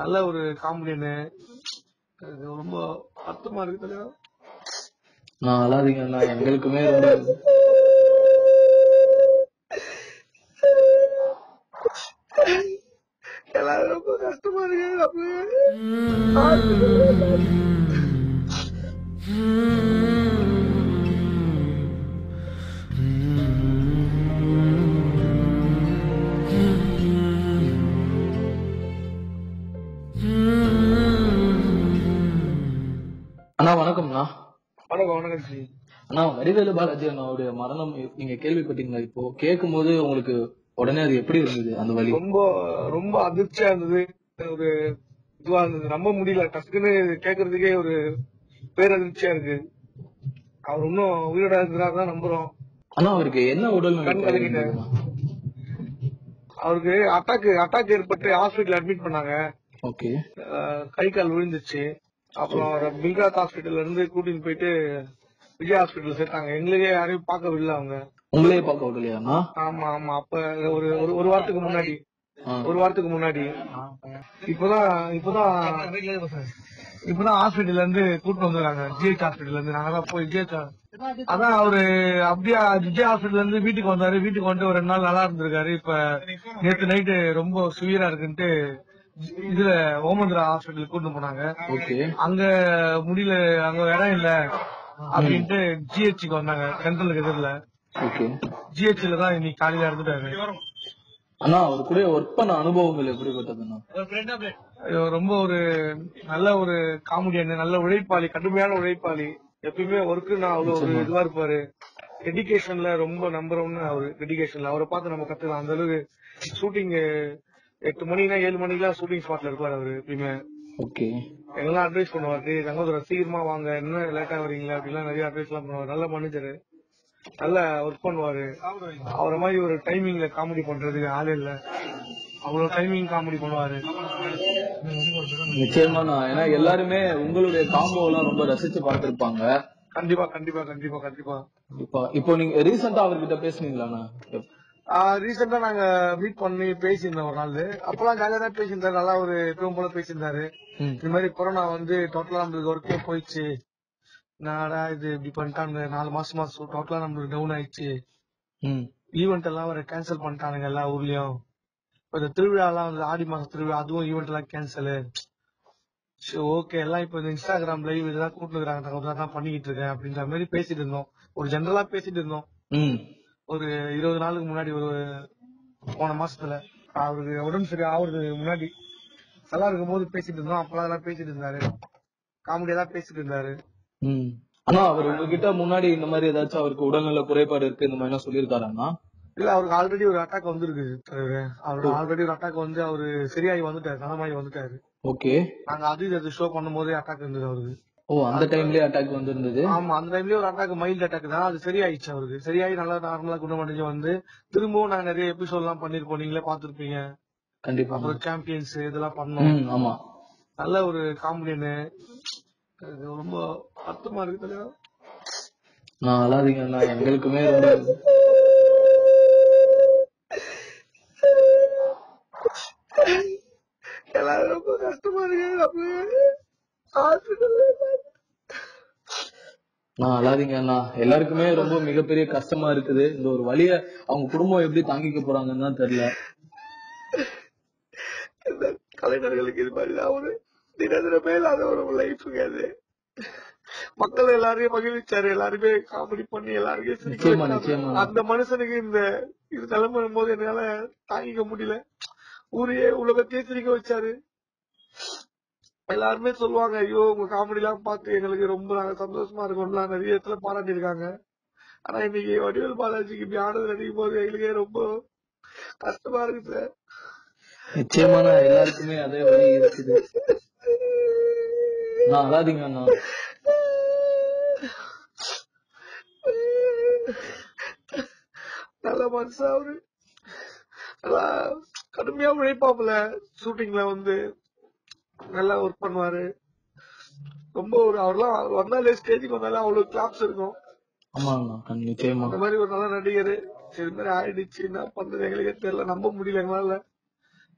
நல்ல ஒரு காமெடியனு ரொம்ப அர்த்தமா இருக்கு தலைவா நான் அழாதீங்க அண்ணா எங்களுக்குமே ரொம்ப எல்லாரும் ரொம்ப கஷ்டமா இருக்கு. வணக்கம்ண்ணா வணக்கம் வணக்கம் ஜி. அண்ணா வடிவேலு பாலாஜி அண்ணாவுடைய மரணம் நீங்க கேள்விப்பட்டீங்களா இப்போ கேட்கும் போது உங்களுக்கு உடனே அது எப்படி இருந்தது அந்த வலி ரொம்ப ரொம்ப அதிர்ச்சியா இருந்தது. ஒரு இதுவா இருந்தது. நம்ப முடியல. டக்குன்னு கேக்குறதுக்கே ஒரு பேரதிர்ச்சியா இருக்கு. அவர் இன்னும் உயிரோட இருக்கிறார் நம்புறோம். அண்ணா அவருக்கு என்ன உடல். அவருக்கு அட்டாக் அட்டாக் ஏற்பட்டு ஹாஸ்பிட்டல் அட்மிட் பண்ணாங்க. ஓகே. கை கால் விழுந்துச்சு. அப்புறம் பில்ராத் ஹாஸ்பிட்டல்ல இருந்து கூட்டிட்டு போயிட்டு விஜய் ஹாஸ்பிட்டல் சேர்த்தாங்க. எங்களுக்கே யாரையும் பார்க்கவில்லை அவங்க. உங்களையே பார்க்க விடலையா அண்ணா? ஆமா ஆமா. அப்ப ஒரு ஒரு- வாரத்துக்கு முன்னாடி. ஒரு வாரத்துக்கு முன்னாடி. இப்பதான் இப்பதான் இப்பதான் ஹாஸ்பிட்டல்ல இருந்து கூட்டு வந்துருக்காங்க ஜிஹெச் ஹாஸ்பிட்டல்ல இருந்து. நாங்க தான் போய் ஜிஹெச் அதான் அவரு அப்படியே விஜய் ஹாஸ்பிட்டல்ல இருந்து வீட்டுக்கு வந்தாரு. வீட்டுக்கு வந்து ஒரு ரெண்டு நாள் நல்லா இருந்திருக்காரு. இப்ப நேத்து நைட்டு ரொம்ப சுவீரா இருக்குன்ட்டு இதுல ஓமந்திரா ஹாஸ்பிட்டல் கூட்டு போனாங்க. ஓகே. அங்க முடியல அங்க இடம் இல்ல அப்படின்ட்டு ஜிஹெச்சுக்கு வந்தாங்க சென்ட்ரல் எதிரில. ஓகே. ஜிஹெச்ல தான் இன்னைக்கு காலையில இருந்துட்டாரு அண்ணா அவர் கூட ஒர்க் பண்ண அனுபவங்கள் எப்படிப்பட்டதுண்ணா ஐயோ, ரொம்ப ஒரு நல்ல ஒரு காமெடியன் நல்ல உழைப்பாளி கடுமையான உழைப்பாளி. எப்பயுமே ஒர்க்கு நான் அவ்வளவு ஒரு இதுவா இருப்பாரு. டெடிகேஷன்ல ரொம்ப நம்புறோம்னு அவரு டெடிகேஷன்ல அவரை பார்த்து நம்ம கத்துக்கலாம். அந்த அளவுக்கு ஷூட்டிங் எட்டு மணினா ஏழு மணிக்கெல்லாம் ஷூட்டிங் ஸ்பாட்ல இருப்பாரு அவரு எப்பயுமே. ஓகே. எங்கெல்லாம் அட்வைஸ் பண்ணுவாரு? "டேய், தங்கதுரை சீக்கிரமா வாங்க. என்ன லேட்டா வரீங்களா அப்படிலாம் நிறைய அட்வைஸ் எல்லாம் பண்ணுவாரு. நல்ல மனுஷரு நல்ல ஒர்க் பண்ணுவாரு. அவரை மாதிரி ஒரு டைமிங்ல காமெடி பண்றதுக்கு ஆளே இல்ல. அவ்வளவு டைமிங் காமெடி பண்ணுவாரு. நிச்சயமா ஏன்னா எல்லாருமே உங்களுடைய காம்போ எல்லாம் ரொம்ப ரசிச்சு பார்த்திருப்பாங்க. கண்டிப்பா கண்டிப்பா கண்டிப்பா கண்டிப்பா. இப்போ இப்போ நீங்க ரீசெண்டா அவர்கிட்ட பேசுனீங்களாண்ணா? ரீசெண்டா நாங்க மீட் பண்ணி பேசியிருந்தோம் ஒரு நாள் அப்பெல்லாம் ஜாலியா தான் பேசியிருந்தாரு நல்லா ஒரு எப்பவும் போல பேசியிருந்தாரு. இந்த மாதிரி கொரோனா வந்து டோட்டலா நம்மளுக்கு ஒர்க்கே போயிடுச்சு. நாடா இது இப்படி பண்ணிட்டாங்க நாலு மாசமா டோட்டலா நம்மளுக்கு டவுன் ஆயிடுச்சு. ஈவெண்ட் எல்லாம் வர கேன்சல் பண்ணிட்டானுங்க எல்லா ஊர்லயும். இந்த திருவிழா எல்லாம் வந்து ஆடி மாசம் திருவிழா அதுவும் ஈவெண்ட் எல்லாம் கேன்சல் ஓகே எல்லாம் இப்ப இந்த இன்ஸ்டாகிராம் லைவ் இதெல்லாம் கூட்டுக்கிறாங்க தான் பண்ணிக்கிட்டு இருக்கேன் அப்படின்ற மாதிரி பேசிட்டு இருந்தோம். ஒரு ஜென்ரலா பேசிட்டு இருந்தோம். ஒரு இருபது நாளுக்கு முன்னாடி ஒரு போன மாசத்துல அவருக்கு உடம்பு சரி ஆகுறதுக்கு முன்னாடி நல்லா இருக்கும் போது பேசிட்டு இருந்தோம். அப்பெல்லாம் அதெல்லாம் பேசிட்டு இருந்தாரு. காமெடியா தான் பேசிட்டு இருந்தாரு. அண்ணா அவர் உங்ககிட்ட முன்னாடி இந்த மாதிரி ஏதாச்சும் அவருக்கு உடல்நல குறைபாடு இருக்கு இந்த மாதிரி எல்லாம் சொல்லியிருக்காராண்ணா இல்ல அவருக்கு ஆல்ரெடி ஒரு அட்டாக் வந்திருக்கு. அவருக்கு ஆல்ரெடி ஒரு அட்டாக் வந்து அவரு சரியாகி வந்துட்டாரு நலமாகி வந்துட்டாரு. ஓகே. நாங்க அது இது ஷோ பண்ணும் போதே அட்டாக் இருந்தது அவருக்கு. ஓ அந்த டைம்லயே அட்டாக் வந்திருந்தது. ஆமா அந்த டைம்லயே ஒரு அட்டாக் மைல்டு அட்டாக் தான் அது சரியாயிடுச்சு அவருக்கு. சரியாகி நல்லா நார்மலா குணமடைஞ்சு வந்து திரும்பவும் நாங்க நிறைய எபிசோட் எல்லாம் பண்ணிருப்போம். நீங்களே பாத்துருப்பீங்க கண்டிப்பா. அப்புறம் சாம்பியன்ஸ் இதெல்லாம் பண்ணோம். ஆமா. நல்ல ஒரு காமெடியனு ரொம்ப அர்த்தமா இருக்கு நான் அழாதீங்க அண்ணா எங்களுக்குமே ரொம்ப எல்லாரும் ரொம்ப கஷ்டமா இருக்கு. நான் அழாதீங்க அண்ணா. எல்லாருக்குமே ரொம்ப மிகப்பெரிய கஷ்டமா இருக்குது. இந்த ஒரு வழிய அவங்க குடும்பம் எப்படி தாங்கிக்க போறாங்கன்னு தான் தெரியல. கலைஞர்களுக்கு இது மாதிரி தான் ஒரு தினதினமே இல்லாத ஒரு லைஃபுங்க அது. மக்கள் எல்லாரையும் மகிழ்ச்சாரு எல்லாருமே காமெடி பண்ணி. நிச்சயமா. அந்த மனுஷனுக்கு இந்த இது நிலைமை போது என்னால தாங்கிக்க முடியல. ஊரையே உலகத்தையே சிரிக்க வச்சாரு. எல்லாருமே சொல்லுவாங்க ஐயோ உங்க காமெடி எல்லாம் பார்த்து எங்களுக்கு ரொம்ப நாங்க சந்தோஷமா இருக்கோம்லாம் நிறைய இடத்துல பாராட்டி இருக்காங்க ஆனா இன்னைக்கு வடிவேல் பாலாஜிக்கு இப்படி ஆனது நினைக்கும் போது எங்களுக்கே ரொம்ப கஷ்டமா இருக்கு சார். நிச்சயமான எல்லாருக்குமே அதே வழி இருக்குது. நான் அழாதீங்க நல்ல மனுஷன் அவரு. கடுமையா உழைப்பாப்புல ஷூட்டிங்ல வந்து. நல்லா ஒர்க் பண்ணுவாரு. ரொம்ப ஒரு அவர்லாம் வந்தாலே ஸ்டேஜுக்கு வந்தாலே அவ்வளவு கிளாப்ஸ் இருக்கும். அந்த மாதிரி ஒரு நல்ல நடிகர். சரி இந்த மாதிரி ஆயிடுச்சு என்ன பண்றது எங்களுக்கே தெரியல நம்ப முடியல எங்களால.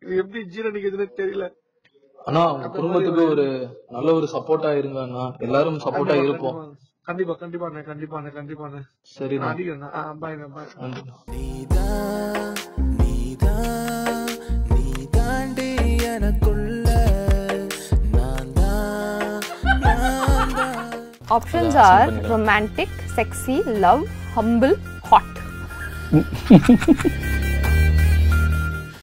இது எப்படி ஜீரணிக்குதுன்னு தெரியல. ஆனா உங்க குடும்பத்துக்கு ஒரு நல்ல ஒரு சப்போர்ட்டா இருங்க அண்ணா எல்லாரும் சப்போர்ட்டா இருப்போம். கண்டிப்பா கண்டிப்பாண்ணே கண்டிப்பாண்ணே கண்டிப்பாண்ணே சரிண்ணா. அதிகம் பாய்ண்ணே bye option or romantic sexy love humble hot